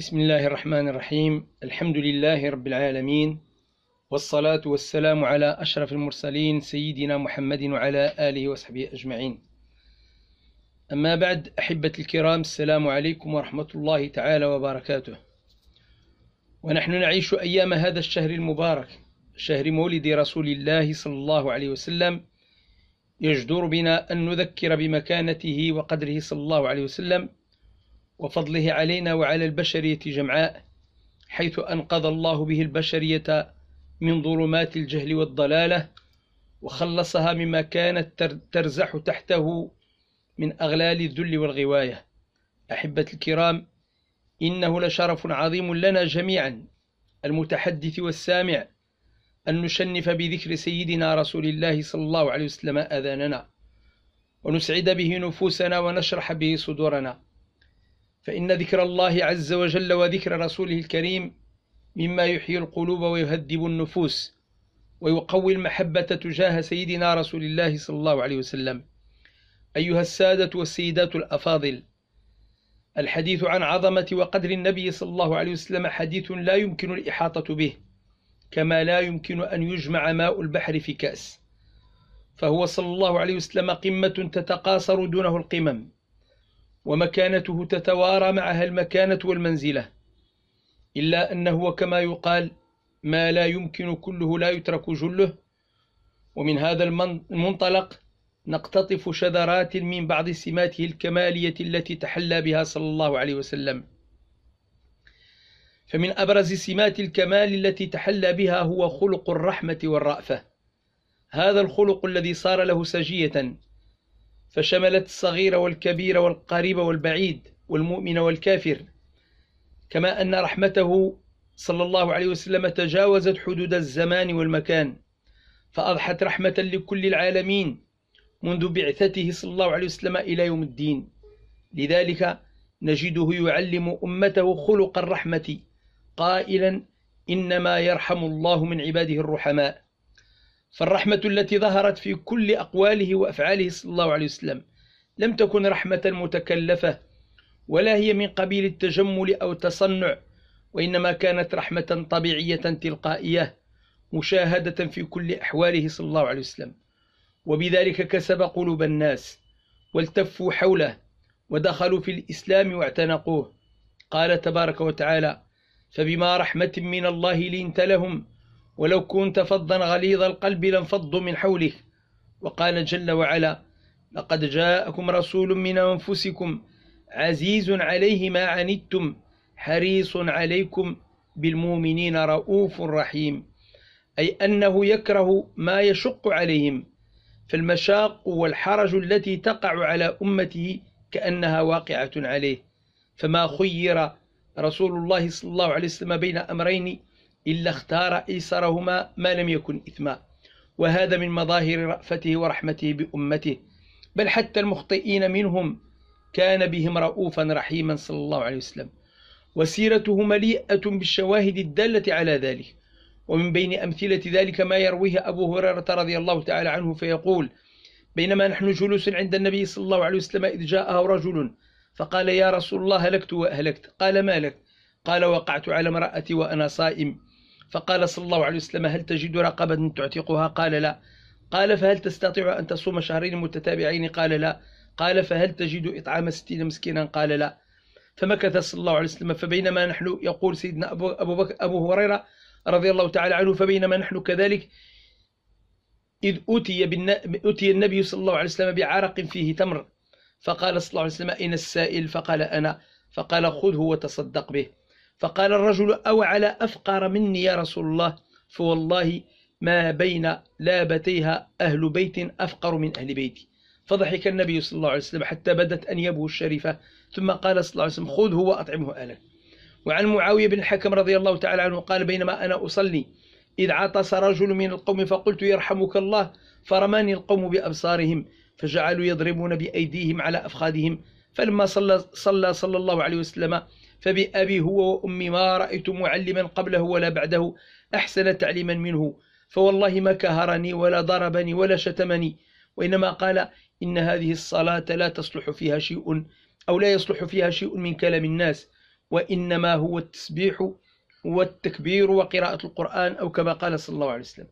بسم الله الرحمن الرحيم الحمد لله رب العالمين والصلاة والسلام على أشرف المرسلين سيدنا محمد وعلى آله وصحبه أجمعين أما بعد أحبة الكرام السلام عليكم ورحمة الله تعالى وبركاته ونحن نعيش أيام هذا الشهر المبارك شهر مولد رسول الله صلى الله عليه وسلم يجدر بنا أن نذكر بمكانته وقدره صلى الله عليه وسلم وفضله علينا وعلى البشرية جمعاء حيث أنقذ الله به البشرية من ظلمات الجهل والضلالة وخلصها مما كانت ترزح تحته من أغلال الذل والغواية. أحبة الكرام إنه لشرف عظيم لنا جميعا المتحدث والسامع أن نشنف بذكر سيدنا رسول الله صلى الله عليه وسلم أذاننا ونسعد به نفوسنا ونشرح به صدورنا. فإن ذكر الله عز وجل وذكر رسوله الكريم مما يحيي القلوب ويهذب النفوس ويقوي المحبة تجاه سيدنا رسول الله صلى الله عليه وسلم. أيها السادة والسيدات الأفاضل الحديث عن عظمة وقدر النبي صلى الله عليه وسلم حديث لا يمكن الإحاطة به كما لا يمكن أن يجمع ماء البحر في كأس. فهو صلى الله عليه وسلم قمة تتقاصر دونه القمم. ومكانته تتوارى معها المكانة والمنزلة إلا أنه كما يقال ما لا يمكن كله لا يترك جله ومن هذا المنطلق نقتطف شذرات من بعض سماته الكمالية التي تحلى بها صلى الله عليه وسلم. فمن أبرز سمات الكمال التي تحلى بها هو خلق الرحمة والرأفة. هذا الخلق الذي صار له سجية فشملت الصغير والكبير والقريب والبعيد والمؤمن والكافر كما أن رحمته صلى الله عليه وسلم تجاوزت حدود الزمان والمكان فأضحت رحمة لكل العالمين منذ بعثته صلى الله عليه وسلم إلى يوم الدين. لذلك نجده يعلم أمته خلق الرحمة قائلا إنما يرحم الله من عباده الرحماء فالرحمة التي ظهرت في كل أقواله وأفعاله صلى الله عليه وسلم لم تكن رحمة متكلفة ولا هي من قبيل التجمل أو التصنع وإنما كانت رحمة طبيعية تلقائية مشاهدة في كل أحواله صلى الله عليه وسلم. وبذلك كسب قلوب الناس والتفوا حوله ودخلوا في الإسلام واعتنقوه. قال تبارك وتعالى فبما رحمة من الله لنت لهم ولو كنت فظا غليظ القلب لانفضوا من حولك. وقال جل وعلا لقد جاءكم رسول من أنفسكم عزيز عليه ما عنتم حريص عليكم بالمؤمنين رؤوف رحيم أي أنه يكره ما يشق عليهم. فالمشاق والحرج التي تقع على أمته كأنها واقعة عليه. فما خير رسول الله صلى الله عليه وسلم بين أمرين إلا اختار أيسرهما ما لم يكن إثما وهذا من مظاهر رأفته ورحمته بأمته بل حتى المخطئين منهم كان بهم رؤوفا رحيما صلى الله عليه وسلم وسيرته مليئة بالشواهد الدالة على ذلك. ومن بين أمثلة ذلك ما يرويه أبو هريرة رضي الله تعالى عنه فيقول بينما نحن جلوس عند النبي صلى الله عليه وسلم إذ جاءه رجل فقال يا رسول الله هلكت وأهلكت. قال ما لك؟ قال وقعت على امرأتي وأنا صائم. فقال صلى الله عليه وسلم هل تجد رقبة تعتقها؟ قال لا. قال فهل تستطيع أن تصوم شهرين متتابعين؟ قال لا. قال فهل تجد إطعام ستين مسكينا؟ قال لا. فمكث صلى الله عليه وسلم فبينما نحن يقول سيدنا أبو, أبو, بكر أبو هريرة رضي الله تعالى عنه فبينما نحن كذلك إذ أتي, أتي النبي صلى الله عليه وسلم بعرق فيه تمر فقال صلى الله عليه وسلم أين السائل؟ فقال أنا. فقال خذه وتصدق به. فقال الرجل أو على أفقر مني يا رسول الله فوالله ما بين لابتيها أهل بيت أفقر من أهل بيتي. فضحك النبي صلى الله عليه وسلم حتى بدت أنيابه الشريفة ثم قال صلى الله عليه وسلم خذه وأطعمه أهلك وعن معاوية بن الحكم رضي الله تعالى عنه قال بينما أنا أصلي إذ عطس رجل من القوم فقلت يرحمك الله فرماني القوم بأبصارهم فجعلوا يضربون بأيديهم على أفخاذهم. فلما صلى صلى صلى الله عليه وسلم فبأبي هو وأمي ما رأيت معلما قبله ولا بعده أحسن تعليما منه. فوالله ما كهرني ولا ضربني ولا شتمني. وإنما قال إن هذه الصلاة لا تصلح فيها شيء أو لا يصلح فيها شيء من كلام الناس. وإنما هو التسبيح والتكبير وقراءة القرآن أو كما قال صلى الله عليه وسلم.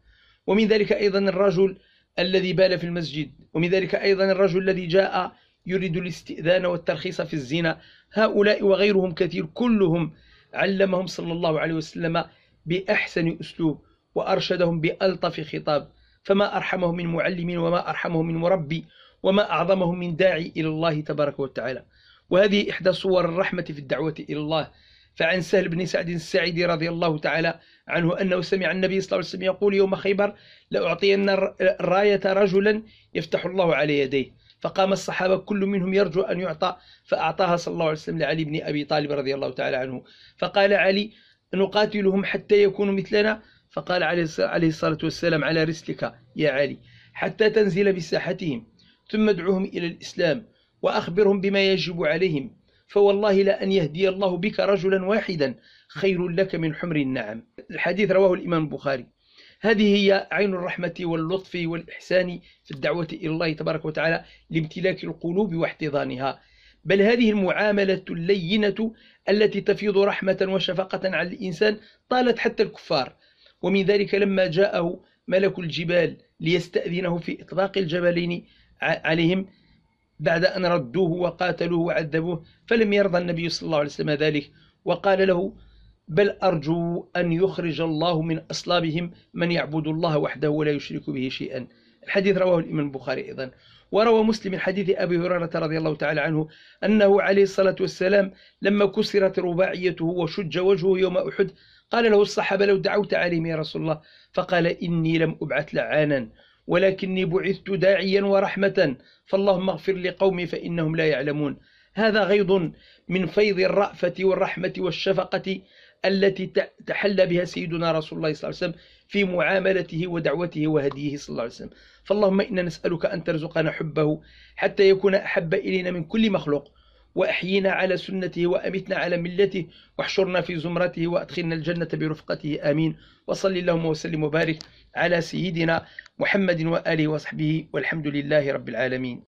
ومن ذلك أيضا الرجل الذي بال في المسجد. ومن ذلك أيضا الرجل الذي جاء يريد الاستئذان والترخيص في الزنا. هؤلاء وغيرهم كثير كلهم علمهم صلى الله عليه وسلم بأحسن أسلوب وأرشدهم بألطف خطاب. فما أرحمهم من معلم وما أرحمهم من مربي وما أعظمهم من داعي إلى الله تبارك وتعالى. وهذه إحدى صور الرحمة في الدعوة إلى الله. فعن سهل بن سعد الساعدي رضي الله تعالى عنه أنه سمع النبي صلى الله عليه وسلم يقول يوم خيبر لأعطين الراية رجلا يفتح الله على يديه. فقام الصحابة كل منهم يرجو أن يعطى فأعطاها صلى الله عليه وسلم لعلي بن أبي طالب رضي الله تعالى عنه. فقال علي نقاتلهم حتى يكونوا مثلنا؟ فقال عليه الصلاة والسلام على رسلك يا علي حتى تنزل بساحتهم ثم ادعوهم إلى الإسلام وأخبرهم بما يجب عليهم فوالله لأن يهدي الله بك رجلا واحدا خير لك من حمر النعم. الحديث رواه الإمام البخاري. هذه هي عين الرحمة واللطف والإحسان في الدعوة إلى الله تبارك وتعالى لامتلاك القلوب واحتضانها. بل هذه المعاملة اللينة التي تفيض رحمة وشفقة على الإنسان طالت حتى الكفار. ومن ذلك لما جاءه ملك الجبال ليستأذنه في إطلاق الجبلين عليهم بعد أن ردوه وقاتلوه وعذبوه فلم يرضى النبي صلى الله عليه وسلم ذلك. وقال له بل أرجو أن يخرج الله من أصلابهم من يعبد الله وحده ولا يشرك به شيئا. الحديث رواه الإمام البخاري أيضا. وروى مسلم حديث أبي هريرة رضي الله تعالى عنه أنه عليه الصلاة والسلام لما كسرت رباعيته وشج وجهه يوم أحد قال له الصحابة لو دعوت عليهم يا رسول الله فقال إني لم أبعث لعانا ولكني بعثت داعيا ورحمة فاللهم اغفر لقومي فإنهم لا يعلمون. هذا غيض من فيض الرأفة والرحمة والشفقة التي تحلى بها سيدنا رسول الله صلى الله عليه وسلم في معاملته ودعوته وهديه صلى الله عليه وسلم. فاللهم إنا نسألك أن ترزقنا حبه حتى يكون أحب إلينا من كل مخلوق. وأحيينا على سنته وأمتنا على ملته. واحشرنا في زمرته وأدخلنا الجنة برفقته. آمين. وصل اللهم وسلم وبارك على سيدنا محمد وآله وصحبه والحمد لله رب العالمين.